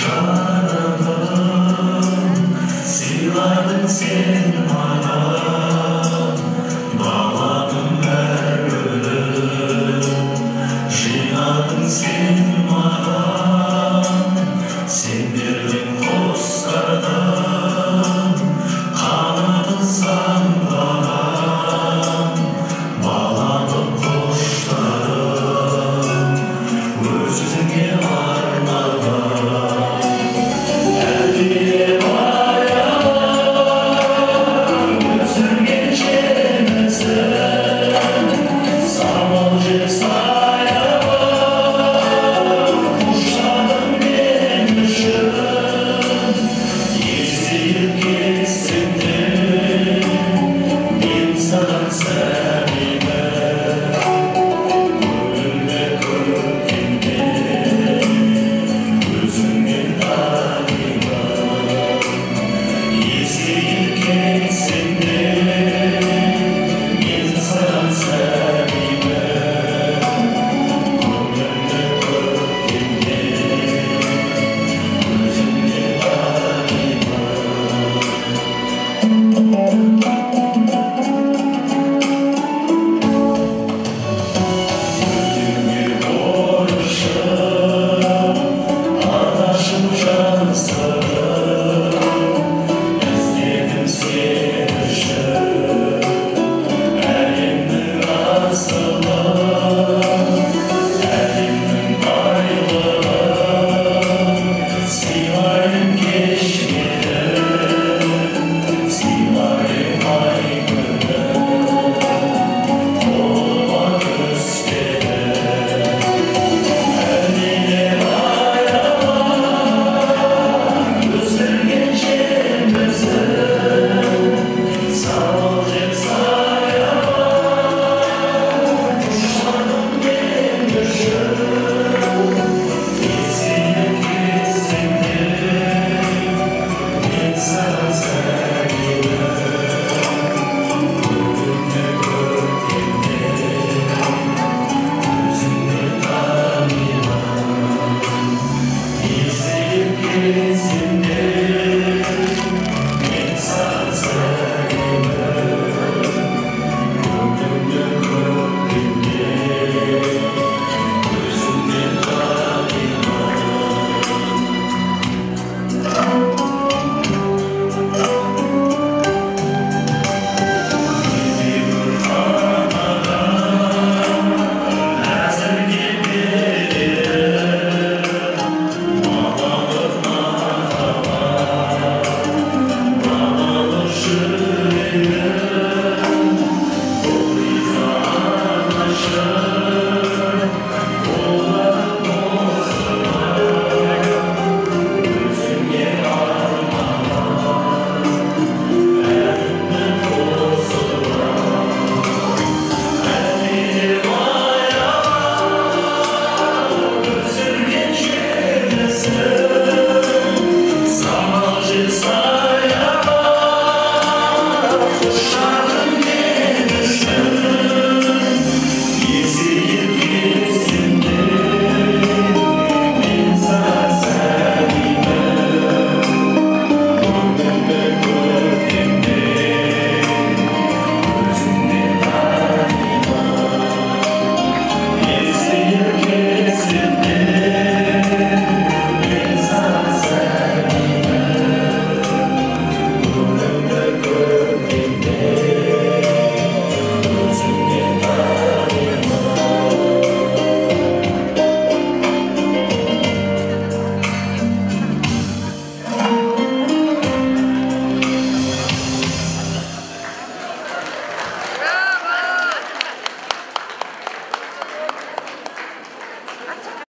жарығын сыйладың сен маған баладың әр жинадың сен маған сен sunset.